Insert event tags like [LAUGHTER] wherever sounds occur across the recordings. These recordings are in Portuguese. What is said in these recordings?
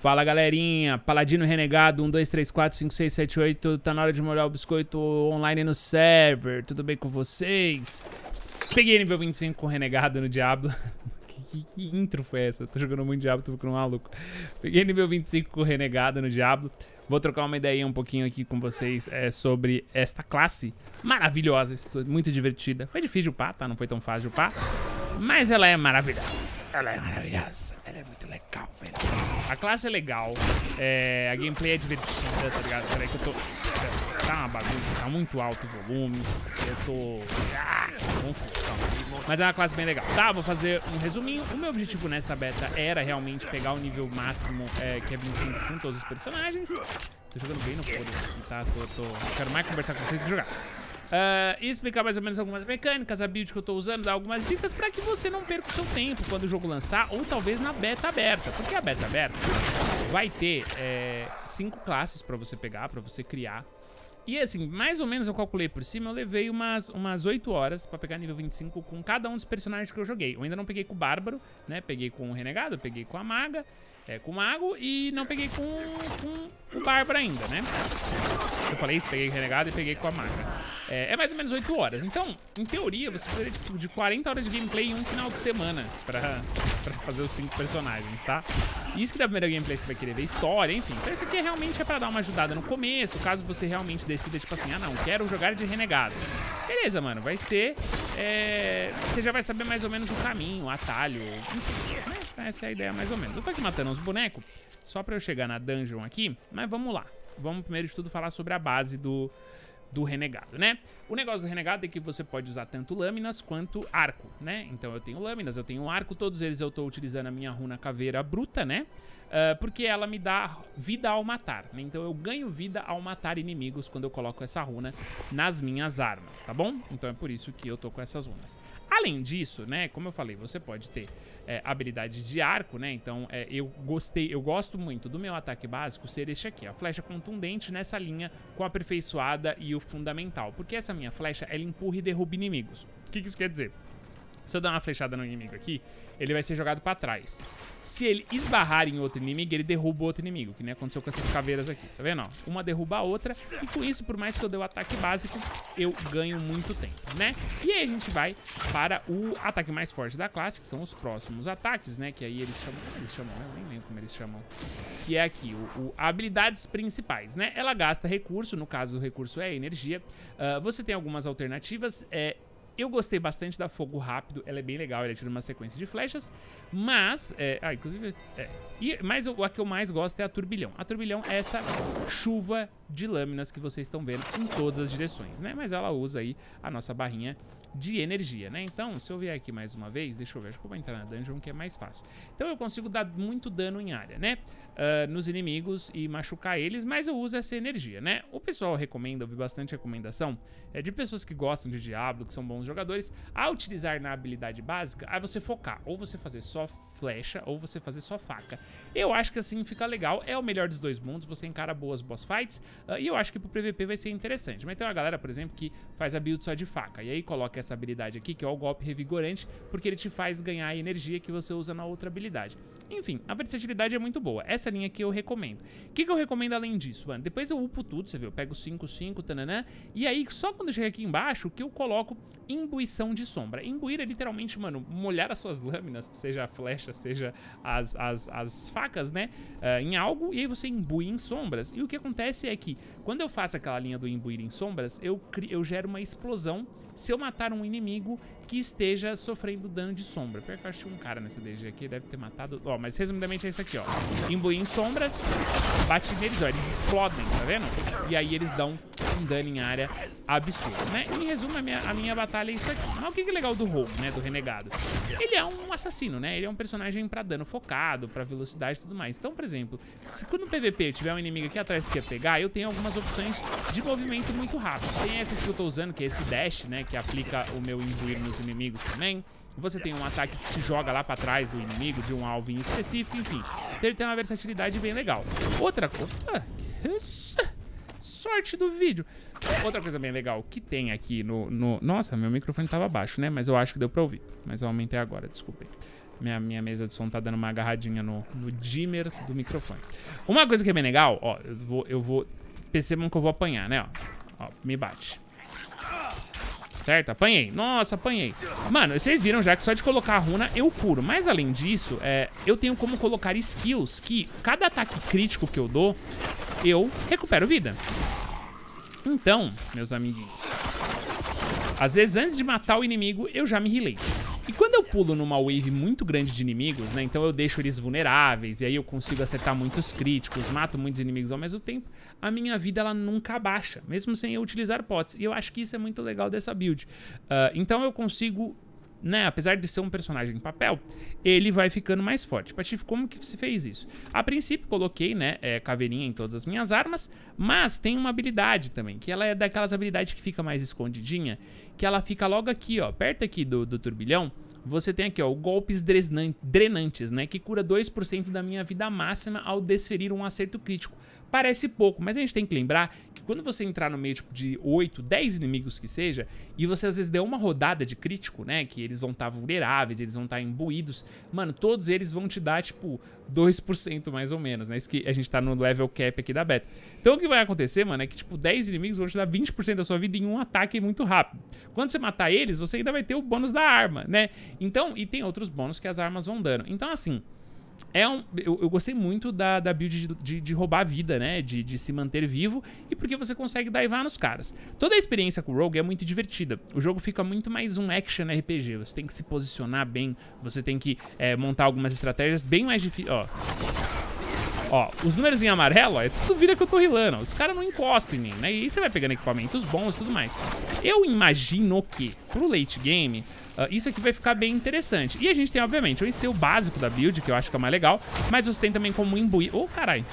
Fala galerinha, Paladino Renegado 1, 2, 3, 4, 5, 6, 7, 8 Tá na hora de molhar o biscoito online no server Tudo bem com vocês? Peguei nível 25 com Renegado no Diablo [LAUGHS] que, que, intro foi essa? Tô jogando muito Diablo, tô ficando maluco Peguei nível 25 com Renegado no Diablo Vou trocar uma ideia um pouquinho aqui com vocês é, sobre esta classe maravilhosa, muito divertida. Foi difícil upar, tá? Não foi tão fácil upar. Mas ela é maravilhosa. Ela é maravilhosa. Ela é muito legal, velho. A classe é legal. É, a gameplay é divertida, tá ligado? Peraí que eu tô... Tá uma bagunça, tá muito alto o volume. Eu tô... Ah, Mas é uma classe bem legal. Tá, vou fazer um resuminho. O meu objetivo nessa beta era realmente pegar o nível máximo, é, que é 25 com todos os personagens. Tô jogando bem no foda tá? Tô, tô... Quero mais conversar com vocês que jogar. Uh, explicar mais ou menos algumas mecânicas, a build que eu tô usando, dar algumas dicas para que você não perca o seu tempo quando o jogo lançar, ou talvez na beta aberta. Porque a beta aberta vai ter é, cinco classes para você pegar, para você criar. E assim, mais ou menos eu calculei por cima, eu levei umas, umas 8 horas pra pegar nível 25 com cada um dos personagens que eu joguei. Eu ainda não peguei com o Bárbaro, né? Peguei com o Renegado, peguei com a Maga, é, com o Mago e não peguei com, com o Bárbaro ainda, né? Eu falei isso, peguei Renegado e peguei com a Maga. É, é, mais ou menos 8 horas. Então, em teoria, você precisaria tipo, de 40 horas de gameplay em um final de semana pra, pra fazer os 5 personagens, tá? Isso que da primeira gameplay você vai querer ver história, enfim. Então isso aqui realmente é pra dar uma ajudada no começo, caso você realmente decida, tipo assim, ah não, quero jogar de renegado. Beleza, mano, vai ser... É... Você já vai saber mais ou menos o caminho, o atalho, enfim, né? Essa é a ideia mais ou menos. Eu tô aqui matando uns bonecos, só pra eu chegar na dungeon aqui, mas vamos lá. Vamos primeiro de tudo falar sobre a base do do renegado, né? O negócio do renegado é que você pode usar tanto lâminas quanto arco, né? Então eu tenho lâminas, eu tenho arco, todos eles eu tô utilizando a minha runa caveira bruta, né? Uh, porque ela me dá vida ao matar, né? Então eu ganho vida ao matar inimigos quando eu coloco essa runa nas minhas armas, tá bom? Então é por isso que eu tô com essas runas. Além disso, né, como eu falei, você pode ter é, habilidades de arco, né? Então, é, eu gostei, eu gosto muito do meu ataque básico ser este aqui, a flecha contundente nessa linha com a aperfeiçoada e o fundamental. Porque essa minha flecha, ela empurra e derruba inimigos. O que, que isso quer dizer? Se eu dar uma flechada no inimigo aqui, ele vai ser jogado pra trás. Se ele esbarrar em outro inimigo, ele derruba outro inimigo, que nem aconteceu com essas caveiras aqui, tá vendo? Uma derruba a outra, e com isso, por mais que eu dê o ataque básico, eu ganho muito tempo, né? E aí a gente vai para o ataque mais forte da classe, que são os próximos ataques, né? Que aí eles chamam... Como eles chamam? Eu nem lembro como eles chamam. Que é aqui, o, o habilidades principais, né? Ela gasta recurso, no caso o recurso é energia. Uh, você tem algumas alternativas, é eu gostei bastante da Fogo Rápido, ela é bem legal, ela tira uma sequência de flechas, mas, é, ah, inclusive, é, e, mas o, a que eu mais gosto é a Turbilhão. A Turbilhão é essa chuva de lâminas que vocês estão vendo em todas as direções, né? Mas ela usa aí a nossa barrinha de energia, né? Então, se eu vier aqui mais uma vez, deixa eu ver, acho que eu vou entrar na dungeon que é mais fácil. Então eu consigo dar muito dano em área, né? Uh, nos inimigos e machucar eles, mas eu uso essa energia, né? O pessoal recomenda, eu vi bastante recomendação, é de pessoas que gostam de Diablo, que são bons jogadores, a utilizar na habilidade básica, a você focar, ou você fazer só flecha ou você fazer sua faca. Eu acho que assim fica legal, é o melhor dos dois mundos, você encara boas boss fights, uh, e eu acho que pro PVP vai ser interessante. Mas tem uma galera, por exemplo, que faz a build só de faca, e aí coloca essa habilidade aqui, que é o golpe revigorante, porque ele te faz ganhar a energia que você usa na outra habilidade. Enfim, a versatilidade é muito boa, essa linha que eu recomendo. O que, que eu recomendo além disso, mano? Depois eu upo tudo, você viu? Eu pego 5, 5, tananã, e aí só quando chega aqui embaixo que eu coloco imbuição de sombra. Imbuir é literalmente, mano, molhar as suas lâminas, seja a flecha, seja as, as, as facas, né? Uh, em algo e aí você imbui em sombras. E o que acontece é que quando eu faço aquela linha do imbuir em sombras, eu, eu gero uma explosão se eu matar um inimigo que esteja sofrendo dano de sombra. Pior que eu acho um cara nessa DG aqui, deve ter matado... Ó, mas resumidamente é isso aqui, ó. Imbuir em sombras, bate neles, ó, eles explodem, tá vendo? E aí eles dão um dano em área absurdo, né? Em resumo, a minha, a minha batalha é isso aqui. Mas o que é legal do Rogue, né, do Renegado? Ele é um assassino, né? Ele é um personagem pra dano focado, pra velocidade e tudo mais. Então, por exemplo, se quando no PVP tiver um inimigo aqui atrás que quer pegar, eu tenho algumas opções de movimento muito rápido. Tem essa que eu tô usando, que é esse dash, né, que aplica o meu imbuir nos inimigos também. Você tem um ataque que se joga lá pra trás do inimigo, de um alvo em específico, enfim. Então ele tem uma versatilidade bem legal. Outra coisa... Ah, sorte do vídeo. Outra coisa bem legal que tem aqui no, no... Nossa, meu microfone tava baixo, né? Mas eu acho que deu pra ouvir. Mas eu aumentei agora, desculpem. Minha, minha mesa de som tá dando uma agarradinha no, no dimmer do microfone. Uma coisa que é bem legal, ó, eu vou, eu vou... Percebam que eu vou apanhar, né, ó. Ó, me bate. Certo? Apanhei. Nossa, apanhei. Mano, vocês viram já que só de colocar a runa eu curo. Mas além disso, é, eu tenho como colocar skills que cada ataque crítico que eu dou, eu recupero vida. Então, meus amiguinhos, às vezes antes de matar o inimigo, eu já me healei. E quando eu pulo numa wave muito grande de inimigos, né? Então eu deixo eles vulneráveis, e aí eu consigo acertar muitos críticos, mato muitos inimigos ao mesmo tempo, a minha vida ela nunca abaixa, mesmo sem eu utilizar pots. E eu acho que isso é muito legal dessa build. Uh, então eu consigo né, apesar de ser um personagem em papel, ele vai ficando mais forte. Patife, como que você fez isso? A princípio, coloquei, né, é, caveirinha em todas as minhas armas, mas tem uma habilidade também, que ela é daquelas habilidades que fica mais escondidinha, que ela fica logo aqui, ó, perto aqui do, do turbilhão, você tem aqui, ó, golpes drenantes, né, que cura 2% da minha vida máxima ao desferir um acerto crítico. Parece pouco, mas a gente tem que lembrar que quando você entrar no meio tipo, de 8, 10 inimigos que seja, e você às vezes der uma rodada de crítico, né? Que eles vão estar tá vulneráveis, eles vão estar tá imbuídos, mano, todos eles vão te dar, tipo, 2% mais ou menos, né? Isso que a gente tá no level cap aqui da beta. Então o que vai acontecer, mano, é que, tipo, 10 inimigos vão te dar 20% da sua vida em um ataque muito rápido. Quando você matar eles, você ainda vai ter o bônus da arma, né? Então, e tem outros bônus que as armas vão dando. Então, assim é um, eu, eu, gostei muito da, da build de, de, de roubar vida, né? De, de, se manter vivo e porque você consegue daivar nos caras. Toda a experiência com o Rogue é muito divertida. O jogo fica muito mais um action RPG. Você tem que se posicionar bem, você tem que é, montar algumas estratégias bem mais difíceis. Ó. Ó, os números em amarelo, ó, é tudo vira que eu tô rilando. Os caras não encostam em mim, né? E aí você vai pegando equipamentos bons e tudo mais. Eu imagino que, pro late game, Uh, isso aqui vai ficar bem interessante. E a gente tem, obviamente, o insteu básico da build, que eu acho que é mais legal, mas você tem também como imbuir... Ô, oh, caralho.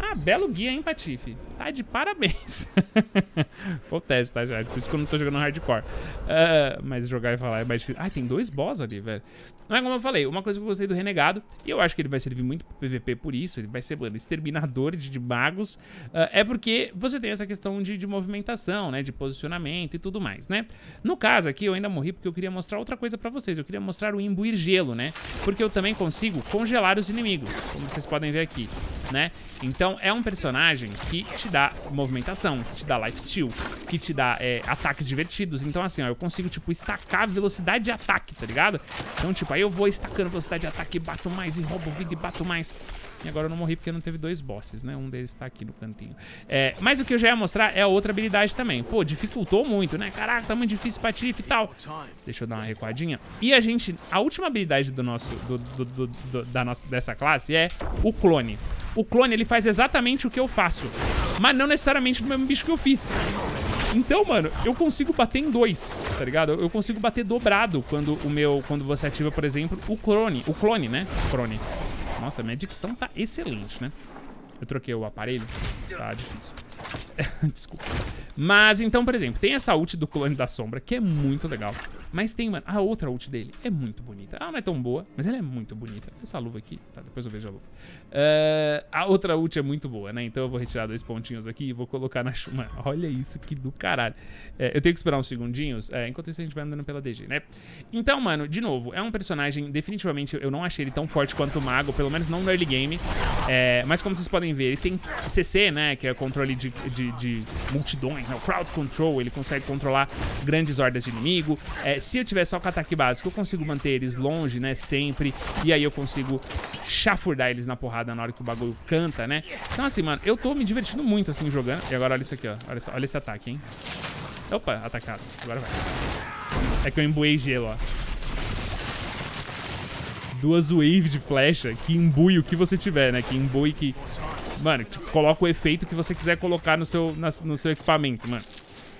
Ah, belo guia, hein, Patife? Tá de parabéns. [LAUGHS] Acontece, tá, gente? Por isso que eu não tô jogando hardcore. Uh, mas jogar e falar é mais difícil. Ah, tem dois boss ali, velho. Mas como eu falei, uma coisa que eu gostei do Renegado, e eu acho que ele vai servir muito pro PVP por isso, ele vai ser, mano, exterminador de, de magos, uh, é porque você tem essa questão de, de movimentação, né, de posicionamento e tudo mais, né? No caso aqui, eu ainda morri porque eu queria mostrar outra coisa pra vocês, eu queria mostrar o imbuir gelo, né? Porque eu também consigo congelar os inimigos, como vocês podem ver aqui, né? Então, é um personagem que te dá movimentação, que te dá lifesteal, que te dá é, ataques divertidos. Então, assim, ó, eu consigo, tipo, estacar velocidade de ataque, tá ligado? Então, tipo, aí eu vou estacando velocidade de ataque, bato mais e roubo vida e bato mais. E agora eu não morri porque não teve dois bosses, né? Um deles tá aqui no cantinho. É, mas o que eu já ia mostrar é a outra habilidade também. Pô, dificultou muito, né? Caraca, tá muito difícil pra Tiff e tal. Deixa eu dar uma recuadinha. E a gente... A última habilidade do nosso... Do, do, do, da nossa, dessa classe é o clone. O clone, ele faz exatamente o que eu faço. Mas não necessariamente do mesmo bicho que eu fiz. Então, mano, eu consigo bater em dois, tá ligado? Eu consigo bater dobrado quando o meu... Quando você ativa, por exemplo, o clone. O clone, né? Clone. Nossa, minha dicção tá excelente, né? Eu troquei o aparelho. Tá difícil. [LAUGHS] Desculpa. Mas, então, por exemplo, tem essa ult do clone da sombra, que é muito legal. Mas tem, mano, a outra ult dele é muito bonita. Ela não é tão boa, mas ela é muito bonita. Essa luva aqui, tá, depois eu vejo a luva. Uh, a outra ult é muito boa, né? Então eu vou retirar dois pontinhos aqui e vou colocar na chuva. [LAUGHS] Olha isso que do caralho. É, eu tenho que esperar uns segundinhos, é, enquanto isso a gente vai andando pela DG, né? Então, mano, de novo, é um personagem, definitivamente, eu não achei ele tão forte quanto o Mago, pelo menos não no early game. É, mas como vocês podem ver, ele tem CC, né? Que é controle de, de, de multidões, né? O crowd control, ele consegue controlar grandes hordas de inimigo. É, se eu tiver só com ataque básico, eu consigo manter eles longe, né? Sempre. E aí eu consigo chafurdar eles na porrada na hora que o bagulho canta, né? Então assim, mano, eu tô me divertindo muito, assim, jogando. E agora olha isso aqui, ó. Olha, olha esse ataque, hein? Opa, atacado. Agora vai. É que eu embuei gelo, ó. Duas waves de flecha que imbui o que você tiver, né? Que imbui que Mano, tipo, coloca o efeito que você quiser colocar no seu, na, no seu equipamento, mano.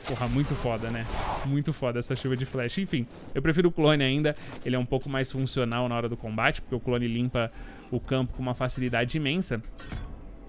Porra, muito foda, né? Muito foda essa chuva de flash. Enfim, eu prefiro o clone ainda. Ele é um pouco mais funcional na hora do combate, porque o clone limpa o campo com uma facilidade imensa.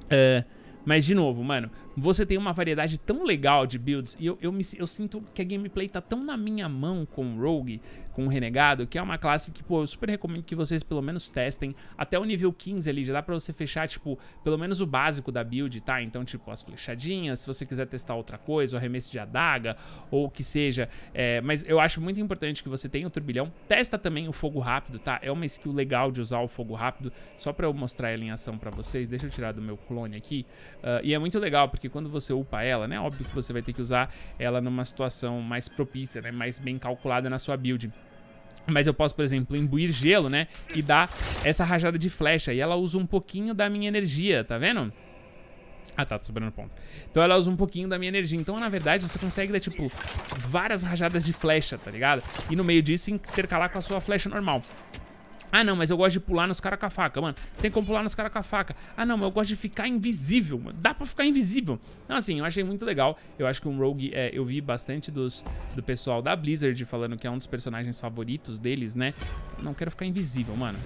É... Mas, de novo, mano, você tem uma variedade tão legal de builds e eu, eu, me, eu sinto que a gameplay tá tão na minha mão com o Rogue, com o Renegado, que é uma classe que, pô, eu super recomendo que vocês pelo menos testem. Até o nível 15 ali, já dá pra você fechar, tipo, pelo menos o básico da build, tá? Então, tipo, as flechadinhas, se você quiser testar outra coisa, o arremesso de adaga, ou o que seja. É, mas eu acho muito importante que você tenha o turbilhão. Testa também o fogo rápido, tá? É uma skill legal de usar o fogo rápido, só pra eu mostrar ela em ação pra vocês. Deixa eu tirar do meu clone aqui. Uh, e é muito legal, porque quando você upa ela, né? Óbvio que você vai ter que usar ela numa situação mais propícia, né? Mais bem calculada na sua build. Mas eu posso, por exemplo, imbuir gelo, né? E dar essa rajada de flecha. E ela usa um pouquinho da minha energia, tá vendo? Ah, tá, tô sobrando ponto. Então ela usa um pouquinho da minha energia. Então, na verdade, você consegue dar, tipo, várias rajadas de flecha, tá ligado? E no meio disso, intercalar com a sua flecha normal. Ah, não, mas eu gosto de pular nos caras com a faca, mano. Tem como pular nos caras com a faca. Ah, não, mas eu gosto de ficar invisível, mano. Dá pra ficar invisível. Então, assim, eu achei muito legal. Eu acho que o Rogue, é, eu vi bastante dos, do pessoal da Blizzard falando que é um dos personagens favoritos deles, né? Não quero ficar invisível, mano.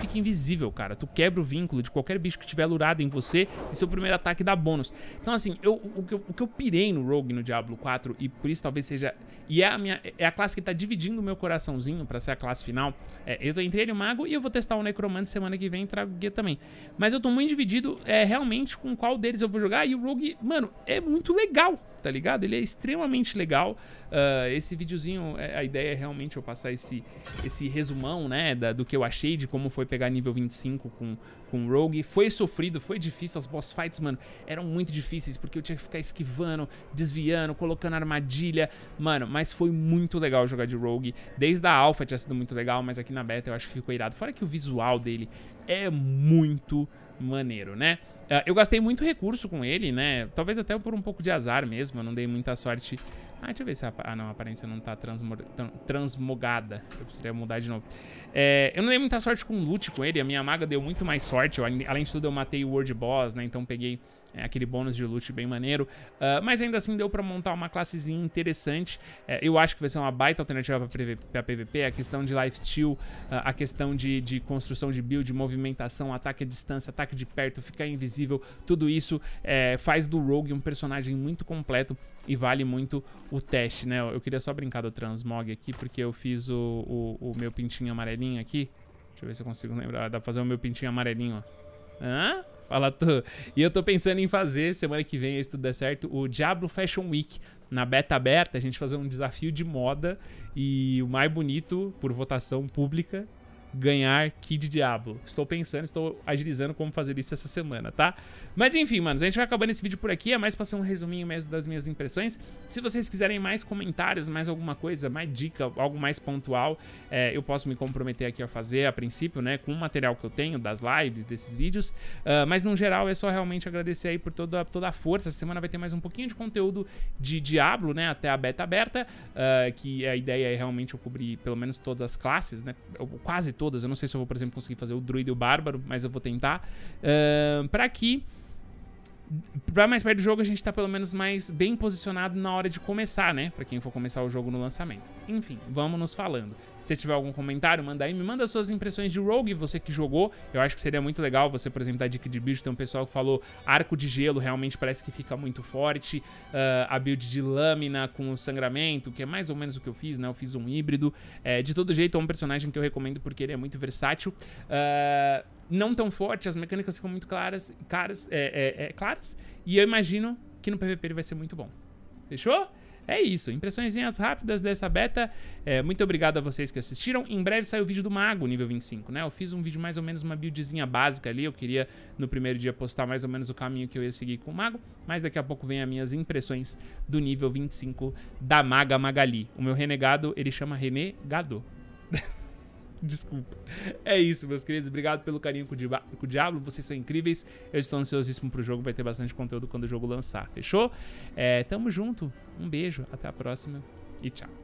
Fica invisível, cara. Tu quebra o vínculo de qualquer bicho que tiver lurado em você e seu primeiro ataque dá bônus. Então, assim, eu, o, que eu, o que eu pirei no Rogue no Diablo 4 e por isso talvez seja... E é a, minha, é a classe que tá dividindo o meu coraçãozinho pra ser a classe final. É, eu entrei no Mago e eu vou testar o Necromante semana que vem trago guia também. Mas eu tô muito dividido é, realmente com qual deles eu vou jogar. E o Rogue, mano, é muito legal, tá ligado? Ele é extremamente legal. Uh, esse videozinho, é, a ideia é realmente eu passar esse, esse resumão, né, da, do que eu achei de como foi pegar nível 25 com, com Rogue. Foi sofrido, foi difícil. As boss fights, mano, eram muito difíceis porque eu tinha que ficar esquivando, desviando, colocando armadilha. Mano, mas foi muito legal jogar de Rogue. Desde a Alpha tinha sido muito legal, mas aqui na Beta eu acho que ficou irado. Fora que o visual dele é muito maneiro, né? Uh, eu gastei muito recurso com ele, né? Talvez até por um pouco de azar mesmo, eu não dei muita sorte. Ah, deixa eu ver se a, ah, não, a aparência não tá transmo, transmogada. Eu precisaria mudar de novo. É, eu não dei muita sorte com loot com ele, a minha maga deu muito mais sorte. Eu, além de tudo, eu matei o World Boss, né? Então peguei é aquele bônus de loot bem maneiro. Uh, mas ainda assim deu pra montar uma classezinha interessante. É, eu acho que vai ser uma baita alternativa pra, PVP. A questão de lifesteal, uh, a questão de, de, construção de build, movimentação, ataque à distância, ataque de perto, ficar invisível. Tudo isso é, faz do Rogue um personagem muito completo e vale muito o teste, né? Eu queria só brincar do Transmog aqui, porque eu fiz o, o, o meu pintinho amarelinho aqui. Deixa eu ver se eu consigo lembrar. Dá pra fazer o meu pintinho amarelinho, ó. Hã? Fala tu. E eu tô pensando em fazer, semana que vem, se tudo der certo, o Diablo Fashion Week. Na beta aberta, a gente fazer um desafio de moda e o mais bonito, por votação pública, ganhar Kid Diablo. Estou pensando, estou agilizando como fazer isso essa semana, tá? Mas enfim, mano, a gente vai acabando esse vídeo por aqui. É mais pra ser um resuminho mesmo das minhas impressões. Se vocês quiserem mais comentários, mais alguma coisa, mais dica, algo mais pontual, é, eu posso me comprometer aqui a fazer, a princípio, né? Com o material que eu tenho, das lives, desses vídeos. Uh, mas no geral, é só realmente agradecer aí por toda, toda a força. Essa semana vai ter mais um pouquinho de conteúdo de Diablo, né? Até a beta aberta. Uh, que a ideia é realmente eu cobrir pelo menos todas as classes, né? Quase todas todas. Eu não sei se eu vou, por exemplo, conseguir fazer o druida e o bárbaro, mas eu vou tentar. Uh, para que Pra mais perto do jogo, a gente tá pelo menos mais bem posicionado na hora de começar, né? Pra quem for começar o jogo no lançamento. Enfim, vamos nos falando. Se tiver algum comentário, manda aí. Me manda suas impressões de Rogue, você que jogou. Eu acho que seria muito legal você, por exemplo, dar dica de bicho. Tem um pessoal que falou arco de gelo, realmente parece que fica muito forte. Uh, a build de lâmina com sangramento, que é mais ou menos o que eu fiz, né? Eu fiz um híbrido. É, de todo jeito, é um personagem que eu recomendo porque ele é muito versátil. Uh, não tão forte, as mecânicas ficam muito claras, caras, é, é, é, claras, e eu imagino que no PVP ele vai ser muito bom. Fechou? É isso, impressões rápidas dessa beta. É, muito obrigado a vocês que assistiram. Em breve sai o vídeo do Mago, nível 25, né? Eu fiz um vídeo mais ou menos uma buildzinha básica ali. Eu queria no primeiro dia postar mais ou menos o caminho que eu ia seguir com o Mago. Mas daqui a pouco vem as minhas impressões do nível 25 da Maga Magali. O meu renegado, ele chama Renegado. [LAUGHS] [LAUGHS] Desculpa. É isso, meus queridos. Obrigado pelo carinho com o, Diablo. Vocês são incríveis. Eu estou ansiosíssimo pro jogo. Vai ter bastante conteúdo quando o jogo lançar. Fechou? É, tamo junto. Um beijo. Até a próxima. E tchau.